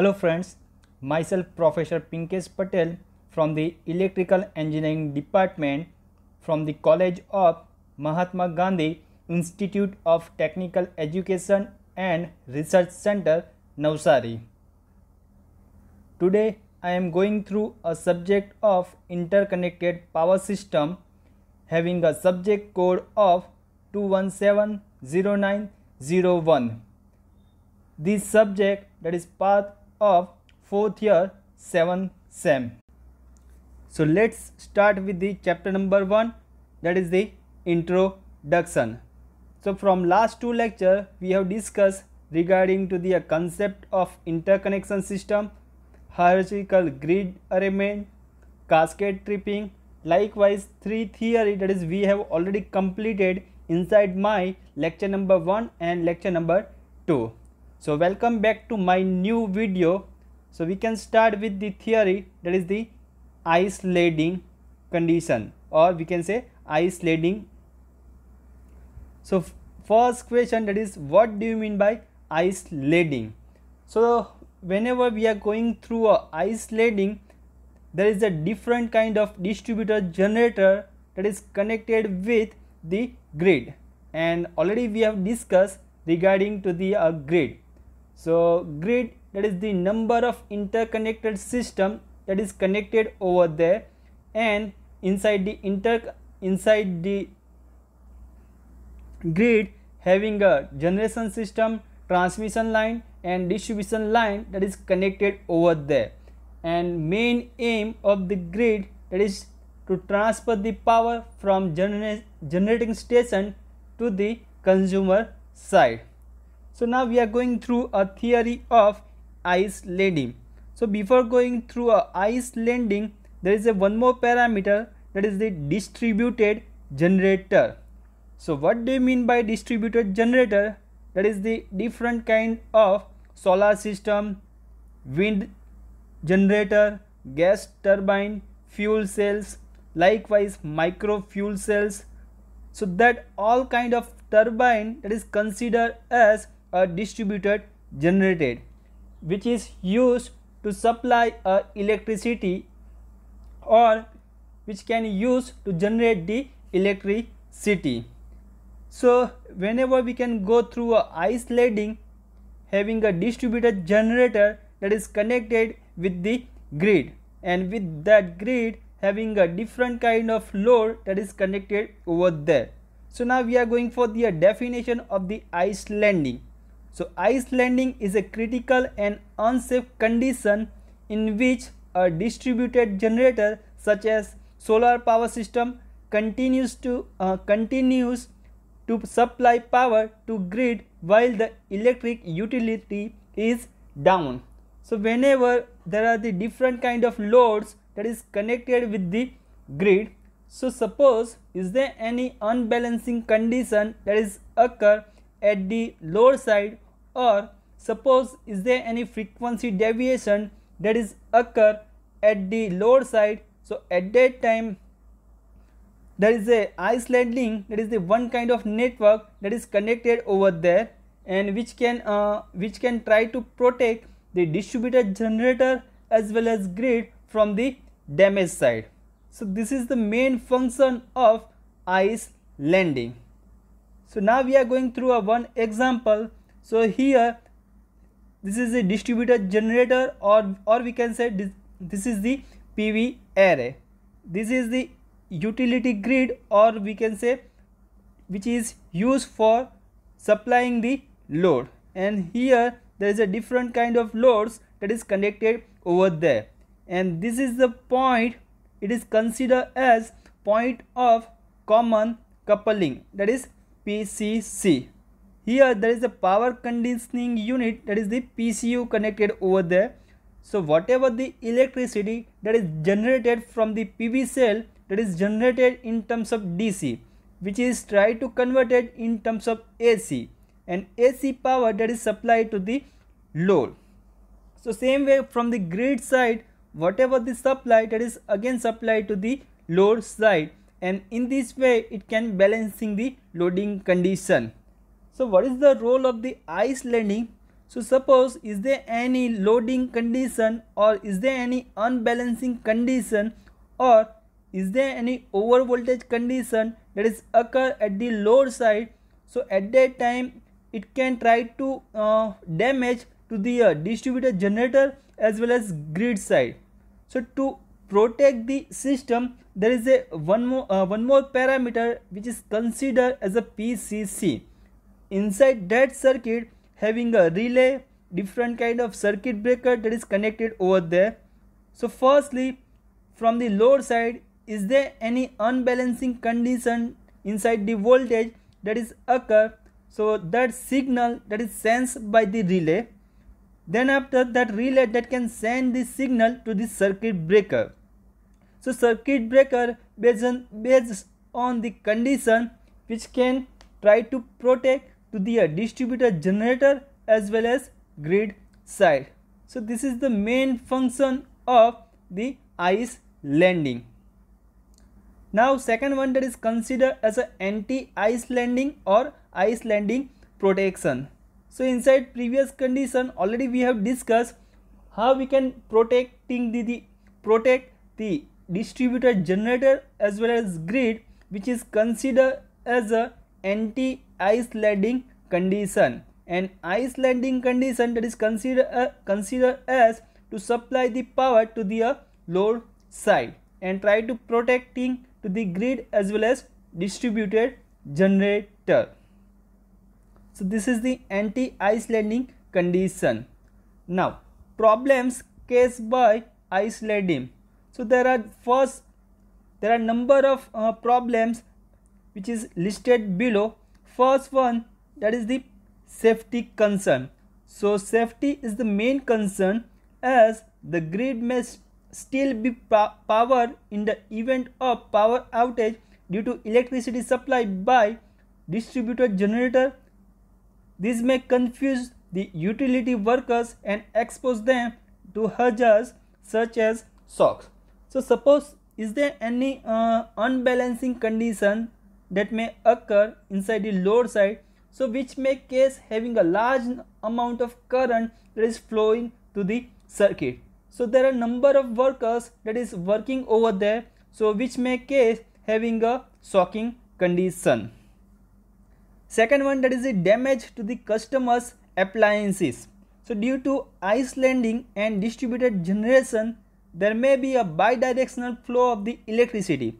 Hello friends, myself Professor Pinkesh Patel from the Electrical Engineering Department from the College of Mahatma Gandhi Institute of Technical Education and Research Center, Navsari. Today I am going through a subject of interconnected power system having a subject code of 2170901. This subject that is part of fourth year 7 SEM. So let's start with the chapter number 1 that is the introduction. So from last two lecture we have discussed regarding to the concept of interconnection system, hierarchical grid arrangement, cascade tripping, likewise three theory that is we have already completed inside my lecture number 1 and lecture number 2. So welcome back to my new video. So we can start with the theory that is the ice isolating condition or we can say ice isolating. So first question that is what do you mean by ice isolating? So whenever we are going through a ice isolating there is a different kind of distributor generator that is connected with the grid and already we have discussed regarding to the uh, grid so grid that is the number of interconnected system that is connected over there and inside the inter inside the grid having a generation system transmission line and distribution line that is connected over there and main aim of the grid that is to transfer the power from gener generating station to the consumer side. So now we are going through a theory of islanding. So before going through a islanding there is a one more parameter that is the distributed generator. So what do you mean by distributed generator? That is the different kind of solar system, wind generator, gas turbine, fuel cells, likewise micro fuel cells. So that all kind of turbine that is considered as a distributed generated which is used to supply a electricity or which can use to generate the electricity. So whenever we can go through a isolating having a distributed generator that is connected with the grid and with that grid having a different kind of load that is connected over there. So now we are going for the definition of the islanding. So islanding is a critical and unsafe condition in which a distributed generator such as solar power system continues to uh, continues to supply power to grid while the electric utility is down. So whenever there are the different kind of loads that is connected with the grid. So suppose is there any unbalancing condition that is occur at the lower side or suppose is there any frequency deviation that is occur at the lower side. So at that time there is a islanding that is the one kind of network that is connected over there and which can uh, which can try to protect the distributed generator as well as grid from the damage side. So this is the main function of islanding. So now we are going through a one example. So here this is a distributed generator or or we can say this, this is the PV array. This is the utility grid or we can say which is used for supplying the load and here there is a different kind of loads that is connected over there and this is the point it is considered as point of common coupling that is PCC. Here there is a power conditioning unit that is the PCU connected over there. So whatever the electricity that is generated from the PV cell that is generated in terms of DC which is try to convert it in terms of AC and AC power that is supplied to the load. So same way from the grid side whatever the supply that is again supplied to the load side and in this way it can balancing the loading condition. So what is the role of the islanding? so suppose is there any loading condition or is there any unbalancing condition or is there any over voltage condition that is occur at the load side so at that time it can try to uh, damage to the uh, distributor generator as well as grid side so to protect the system there is a one more uh, one more parameter which is considered as a PCC inside that circuit having a relay different kind of circuit breaker that is connected over there. So firstly from the load side is there any unbalancing condition inside the voltage that is occur? So that signal that is sensed by the relay. Then after that relay that can send the signal to the circuit breaker so circuit breaker based on, the condition which can try to protect to the uh, distributor generator as well as grid side. So this is the main function of the ice landing. Now second one that is considered as an anti-islanding or islanding protection. So inside previous condition already we have discussed how we can protecting the, the protect the distributor generator as well as grid which is considered as a anti-islanding condition. And islanding condition that is considered uh, considered as to supply the power to the uh, load side and try to protecting to the grid as well as distributed generator. So this is the anti-islanding condition. Now problems caused by islanding so there are first there are number of uh, problems which is listed below. First one that is the safety concern. So safety is the main concern as the grid may still be powered in the event of power outage due to electricity supply by distributed generator. This may confuse the utility workers and expose them to hazards such as shocks so suppose is there any uh, unbalancing condition that may occur inside the load side? So which may case having a large amount of current that is flowing to the circuit. So there are number of workers that is working over there. So which may case having a shocking condition. Second one that is the damage to the customers appliances. So due to islanding and distributed generation there may be a bidirectional flow of the electricity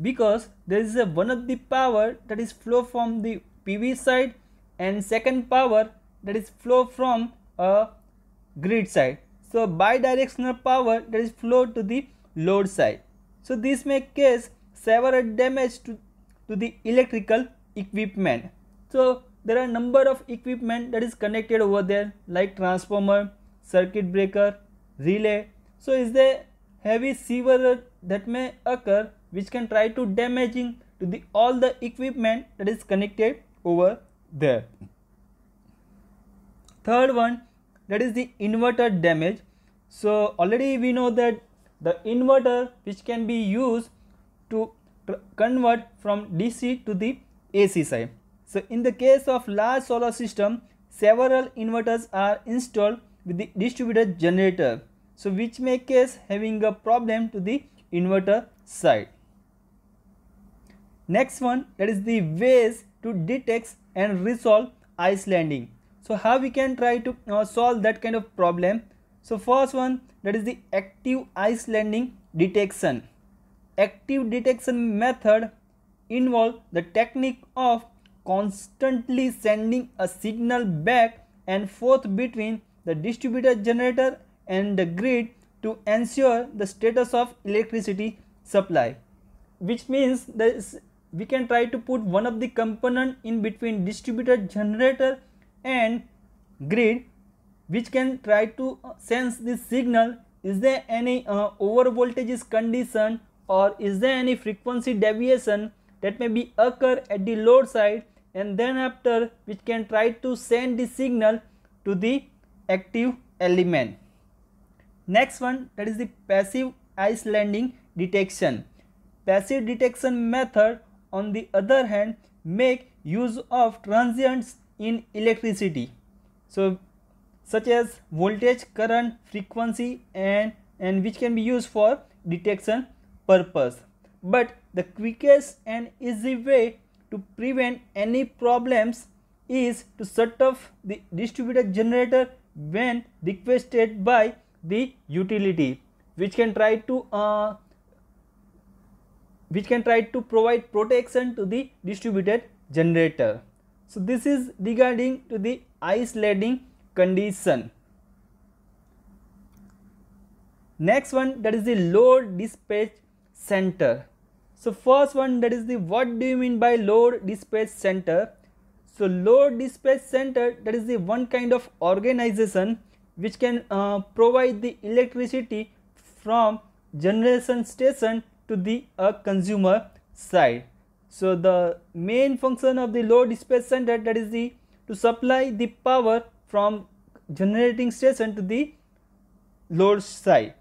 because there is a one of the power that is flow from the PV side and second power that is flow from a grid side. So bidirectional power that is flow to the load side. So this may cause several damage to, to the electrical equipment. So there are number of equipment that is connected over there like transformer, circuit breaker, relay so is there heavy sewer that may occur which can try to damaging to the all the equipment that is connected over there. Third one that is the inverter damage. So already we know that the inverter which can be used to convert from DC to the AC side. So in the case of large solar system several inverters are installed with the distributed generator so which may case having a problem to the inverter side. Next one that is the ways to detect and resolve islanding. So how we can try to uh, solve that kind of problem. So first one that is the active islanding detection. Active detection method involve the technique of constantly sending a signal back and forth between the distributor generator and the grid to ensure the status of electricity supply which means that we can try to put one of the component in between distributor generator and grid which can try to sense the signal. Is there any uh, over voltages condition or is there any frequency deviation that may be occur at the load side? And then after which can try to send the signal to the active element Next one that is the passive islanding detection. Passive detection method on the other hand make use of transients in electricity. So such as voltage current frequency and and which can be used for detection purpose but the quickest and easy way to prevent any problems is to shut off the distributed generator when requested by the utility which can try to uh, which can try to provide protection to the distributed generator. So, this is regarding to the isolating condition. Next one that is the load dispatch center. So, first one that is the what do you mean by load dispatch center? So, load dispatch center that is the one kind of organization which can uh, provide the electricity from generation station to the uh, consumer side. So, the main function of the load dispatch center that is the to supply the power from generating station to the load side.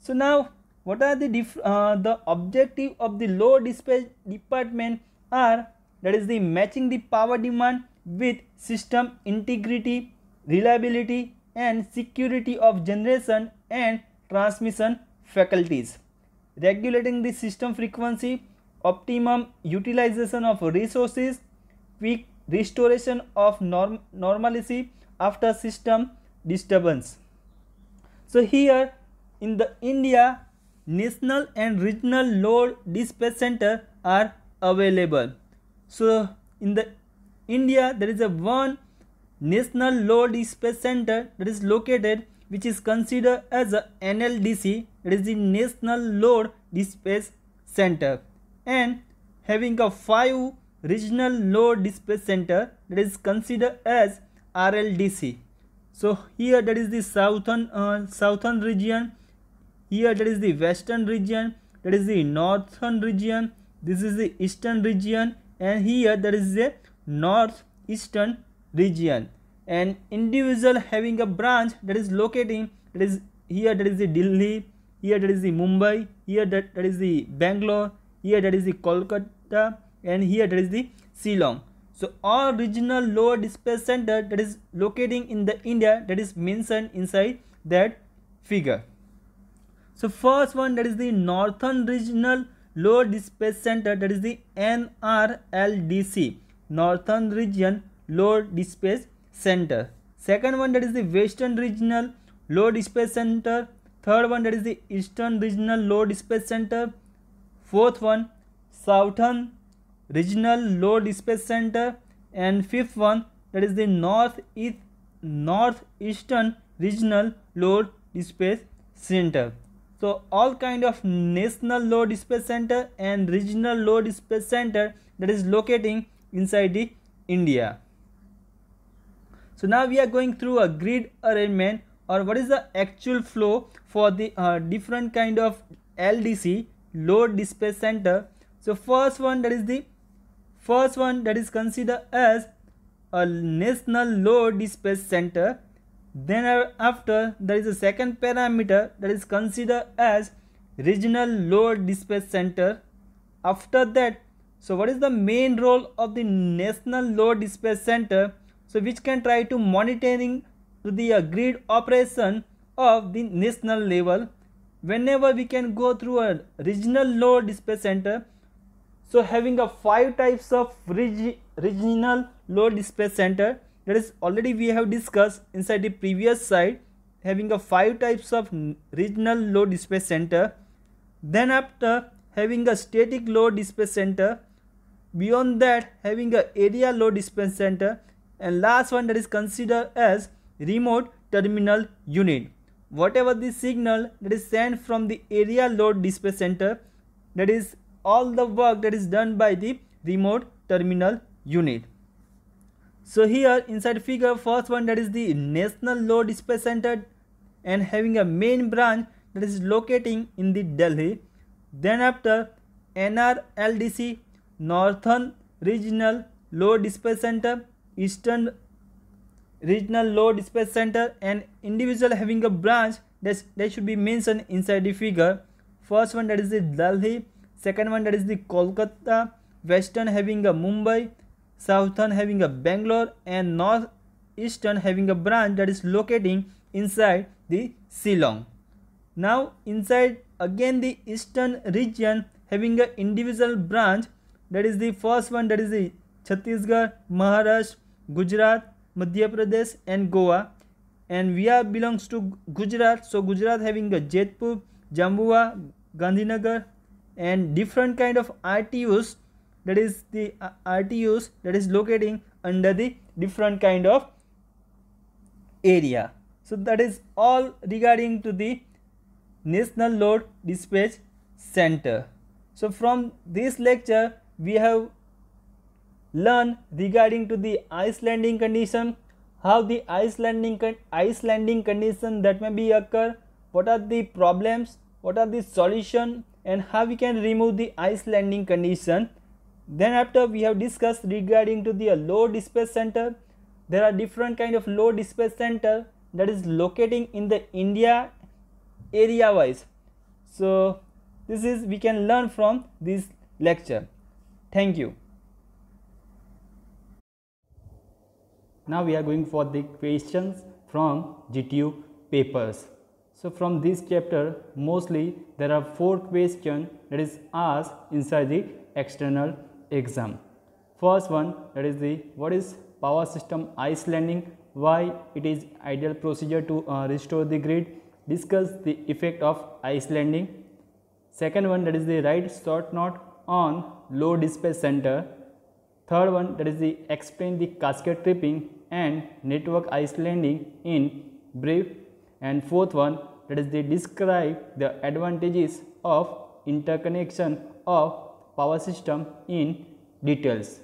So, now what are the uh, the objective of the load dispatch department are that is the matching the power demand with system integrity, reliability and security of generation and transmission faculties, regulating the system frequency, optimum utilization of resources, quick restoration of norm normalcy after system disturbance. So here in the India, national and regional load dispatch center are available. So in the India, there is a one national load dispatch center that is located which is considered as a NLDC that is the National Load Dispatch Center. And having a 5 regional load dispatch center that is considered as RLDC. So here that is the southern uh, southern region, here that is the western region, that is the northern region, this is the eastern region. And here that is the northeastern region and individual having a branch that is locating that is here that is the Delhi, here that is the Mumbai, here that, that is the Bangalore, here that is the Kolkata and here that is the Shillong. So all regional load dispatch center that is locating in the India that is mentioned inside that figure. So first one that is the Northern Regional Load Dispatch Center that is the NRLDC Northern Region Load Dispatch center. Second one that is the western regional load dispatch center. Third one that is the eastern regional load dispatch center. Fourth one southern regional load dispatch center. And fifth one that is the north east northeastern regional load dispatch center. So all kind of national load dispatch center and regional load dispatch center that is locating inside the india so now we are going through a grid arrangement or what is the actual flow for the uh, different kind of LDC load dispatch center. So first one that is the first one that is considered as a national load dispatch center. Then after there is a second parameter that is considered as regional load dispatch center. After that, so what is the main role of the national load dispatch center? So which can try to monitoring to the uh, grid operation of the national level. Whenever we can go through a regional load dispatch center so having a five types of reg regional load dispatch center that is already we have discussed inside the previous slide having a five types of regional load dispatch center. Then after having a state load dispatch center beyond that having a area load dispatch center and last one that is considered as remote terminal unit. Whatever the signal that is sent from the area load dispatch center that is all the work that is done by the remote terminal unit. So here inside figure first one that is the national load dispatch center and having a main branch that is locating in the delhi. Then after nrldc northern regional load dispatch center Eastern Regional Load Dispatch Center and individual having a branch that, that should be mentioned inside the figure. First one that is the Delhi, second one that is the Kolkata, Western having a Mumbai, Southern having a Bangalore and North Eastern having a branch that is locating inside the Shillong. Now inside again the Eastern region having a individual branch that is the first one that is the Chhattisgarh, Maharashtra, Gujarat, Madhya Pradesh and Goa and are belongs to Gujarat so Gujarat having a Jodhpur, Jambua, Gandhinagar and different kind of RTUs that is the uh, RTUs that is locating under the different kind of area. So that is all regarding to the National Load Dispatch Center. So from this lecture we have learned regarding to the islanding condition, how the islanding, ice landing condition that may be occur, what are the problems, what are the solution and how we can remove the islanding condition. Then after we have discussed regarding to the low dispatch center, there are different kind of low dispatch center that is locating in the India area wise. So this is we can learn from this lecture. Thank you. Now we are going for the questions from GTU papers. So from this chapter mostly there are four questions that is asked inside the external exam. First one that is the what is power system islanding why it is ideal procedure to uh, restore the grid? Discuss the effect of islanding second one that is the write short note on load dispatch center. Third one that is the explain the cascade tripping and network islanding in brief. And fourth one that is they describe the advantages of interconnection of power system in details